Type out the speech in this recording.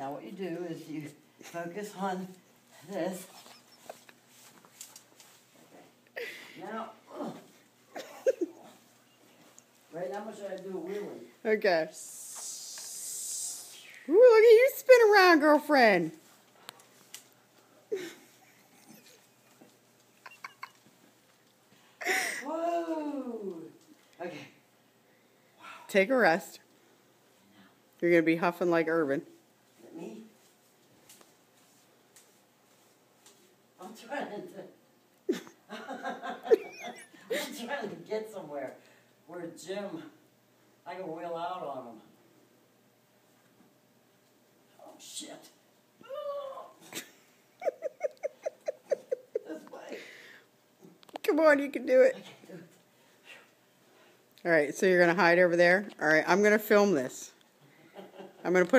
Now what you do is you focus on this. Okay. Now, ugh. right now, should I do a wheelie? Okay. Ooh, look at you spin around, girlfriend. Whoa! Okay. Take a rest. You're going to be huffing like Irvin. I'm trying to. I'm trying to get somewhere where Jim, I can wheel out on him. Oh shit. Come on, you can do it. Do it. All right, so you're going to hide over there? All right, I'm going to film this. I'm going to put it